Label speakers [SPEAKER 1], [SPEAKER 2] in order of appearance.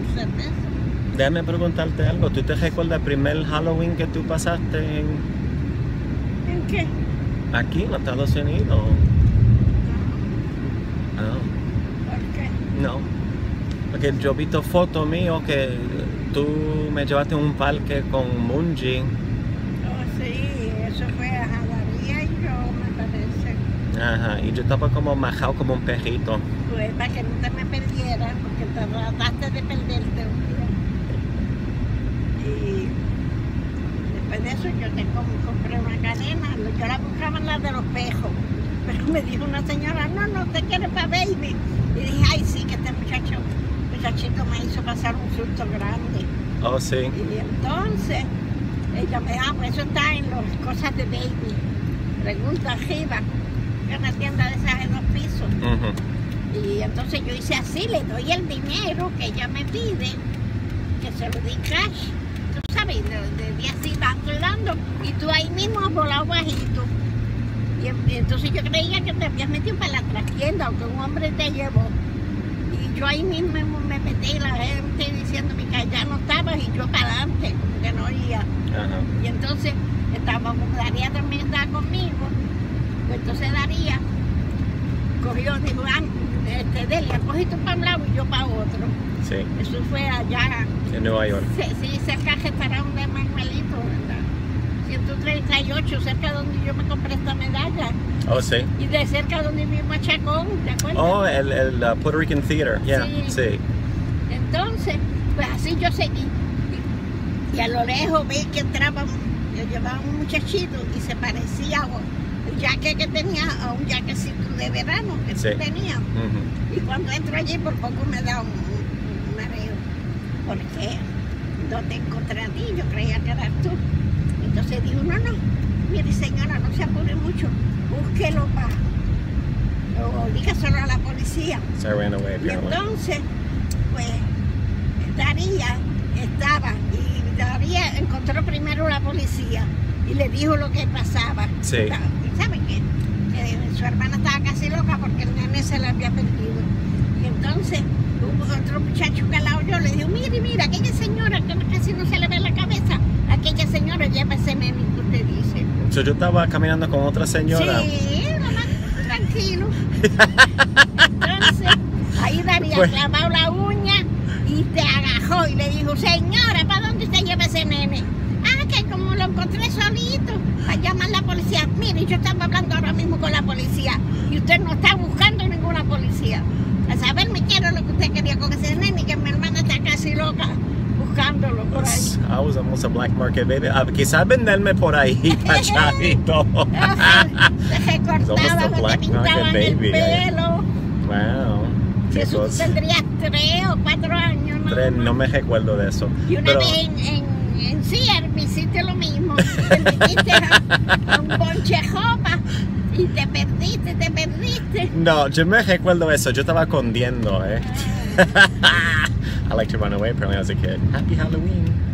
[SPEAKER 1] por cerveza.
[SPEAKER 2] Déjame preguntarte algo. ¿Tú te recuerdas el primer Halloween que tú pasaste en,
[SPEAKER 1] ¿En qué?
[SPEAKER 2] aquí en los Estados Unidos? Ah,
[SPEAKER 1] ¿Por qué?
[SPEAKER 2] no. Porque yo he visto fotos míos que tú me llevaste a un parque con Munji.
[SPEAKER 1] Oh, sí, eso fue a Jalaría y yo, me parece.
[SPEAKER 2] Ajá, y yo estaba como majado como un perrito.
[SPEAKER 1] Pues para que no te me perdieras, porque te trataste de perderte un día. Y después de eso yo te com- compré una cadena, yo la buscaba en la de los pejos. Pero me dijo una señora, no, no, te quieres para baby. Y dije, ay, sí, que este muchacho, muchachito me hizo pasar un susto grande.
[SPEAKER 2] Oh, sí.
[SPEAKER 1] Y entonces, ella me dijo, ah, pues eso está en las cosas de baby. Pregunta arriba, es una tienda de esas de dos pisos. Y entonces yo hice así, le doy el dinero que ella me pide, que se lo di cash. Tú sabes, de, de día así dando y dando, y tú ahí mismo has volado bajito. Y, en- y entonces yo creía que te habías metido para la trastienda o que un hombre te llevó. Y yo ahí mismo me metí la gente diciéndome que allá no estabas y yo para adelante, como que no oía.
[SPEAKER 2] Ajá.
[SPEAKER 1] Y entonces estábamos, Daría también estaba conmigo. Pues entonces Daría cogió, dijo, ah, este, Delia, cogí tú para un lado y yo para otro.
[SPEAKER 2] Sí,
[SPEAKER 1] Eso fue allá,
[SPEAKER 2] en Nueva York.
[SPEAKER 1] sí, sí, cerca del restaurante de Manuelito, ¿verdad? 138, cerca donde yo me compré esta medalla.
[SPEAKER 2] Oh, sí.
[SPEAKER 1] Y de cerca donde mismo a Chacón, ¿te acuerdas?
[SPEAKER 2] Oh, el, el uh, Puerto Rican Theater. Yeah,
[SPEAKER 1] Sí.
[SPEAKER 2] sí.
[SPEAKER 1] Entonces, pues así yo seguí. Y, y a lo lejos vi que entraba, yo llevaba un muchachito y se parecía a un jaque que tenía, a un jaquecito de verano que
[SPEAKER 2] Sí.
[SPEAKER 1] tú tenías.
[SPEAKER 2] Ujú.
[SPEAKER 1] Y cuando entro allí por poco me da un, un mareo. Porque no te encontré a ti, yo creía que eras tú. Entonces dijo, no, no, mire señora, no se apure mucho, búsquelo para... O dígaselo a la policía.
[SPEAKER 2] So I ran away,
[SPEAKER 1] Y entonces, pues, Daría estaba y Daría encontró primero la policía y le dijo lo que pasaba.
[SPEAKER 2] Sí.
[SPEAKER 1] ¿Saben? Que su hermana estaba casi loca porque el nene se la había perdido. Y entonces hubo otro muchacho que al lado yo le dijo, mire, mira, aquella señora que casi no se le ve la cabeza, aquella señora lleva ese nene que usted dice.
[SPEAKER 2] So, yo estaba caminando con otra señora.
[SPEAKER 1] Sí, mamá, tranquilo. Entonces, ahí Daría
[SPEAKER 2] Pues-
[SPEAKER 1] clavado la uña y te agajó y le dijo, señora, ¿para dónde usted lleva ese nene? Ah, que como lo encontré solito, para llamar a la yo estaba hablando ahora mismo con la policía y usted no está buscando ninguna policía. A saber, me quiero lo que usted quería con ese nene, que mi hermana está casi loca buscándolo por ahí.
[SPEAKER 2] I was almost a black market baby. Ah, quizás venderme por ahí, pachadito.
[SPEAKER 1] Se
[SPEAKER 2] the
[SPEAKER 1] te pintaban el
[SPEAKER 2] eh.
[SPEAKER 1] pelo.
[SPEAKER 2] wow.
[SPEAKER 1] Eso tú tendrías tres o cuatro años, ¿no?
[SPEAKER 2] tres, no me recuerdo de eso.
[SPEAKER 1] Y una
[SPEAKER 2] Pero,
[SPEAKER 1] vez en, en, en hiciste lo mismo. Te metiste a, a un bonche y te perdiste, te perdiste.
[SPEAKER 2] no, yo me recuerdo eso. Yo estaba escondiendo, eh. I like to run away apparently as a kid. Happy Halloween.